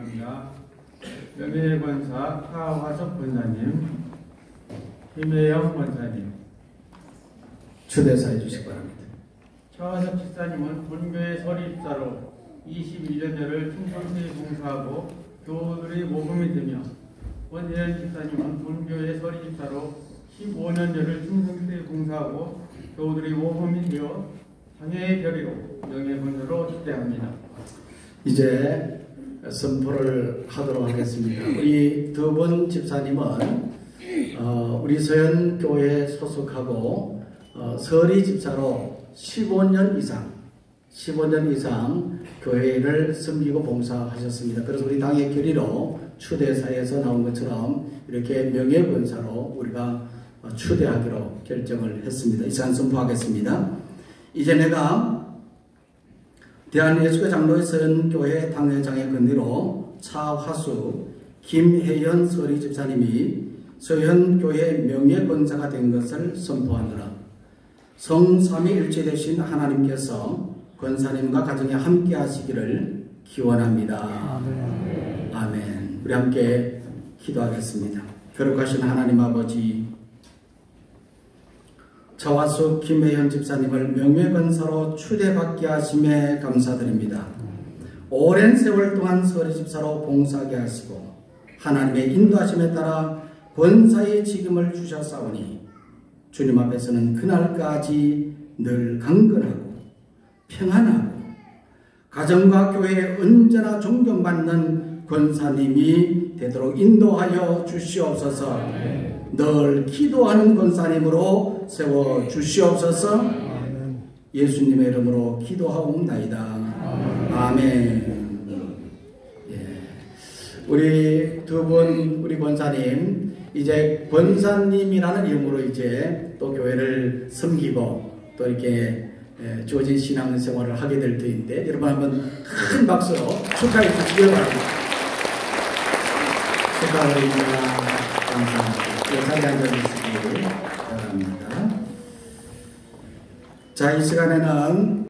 바랍니다. 명예권사 하화석 권사님, 김혜영 권사님, 초대사해 주시기 바랍니다. 차화석 집사님은 본교의 설립자로 21년여를 충성스레 봉사하고 교우들의 모범이 되며 원혜연 집사님은 본교의 설립자로 15년여를 충성스레 봉사하고 교우들의 모범이 되어 장애의 결의로 명예권사로 초대합니다. 이제 선포를 하도록 하겠습니다. 우리 두분 집사님은 어, 우리 서현교회 소속하고 어, 서리 집사로 15년 이상 15년 이상 교회를 섬기고 봉사하셨습니다. 그래서 우리 당의 결의로 추대사에서 나온 것처럼 이렇게 명예권사로 우리가 추대하기로 결정을 했습니다. 이상 선포하겠습니다. 이제 내가 대한예수교 장로의 서현교회 당회장의 건의로 차화수 김혜연 서리 집사님이 서현교회 명예권자가 된 것을 선포하노라. 성삼위일체 되신 하나님께서 권사님과 가정에 함께 하시기를 기원합니다. 아멘. 아멘. 우리 함께 기도하겠습니다. 거룩하신 하나님 아버지 저와수 김혜현 집사님을 명예건사로 추대받게 하심에 감사드립니다. 오랜 세월 동안 서리 집사로 봉사하게 하시고 하나님의 인도하심에 따라 권사의 직임을 주셨사오니 주님 앞에서는 그날까지 늘 강건하고 평안하고 가정과 교회에 언제나 존경받는 권사님이 되도록 인도하여 주시옵소서. 늘 기도하는 권사님으로 세워 주시옵소서. 예수님의 이름으로 기도하옵나이다. 아멘. 예. 우리 두 분 우리 권사님 이제 권사님이라는 이름으로 이제 또 교회를 섬기고 또 이렇게 예, 주어진 신앙생활을 하게 될 터인데 여러분 한번 큰 박수로 축하해 주시길 바랍니다. 축하드립니다. 감사합니다. 자리에 앉아주시기 바랍니다. 자, 이 시간에는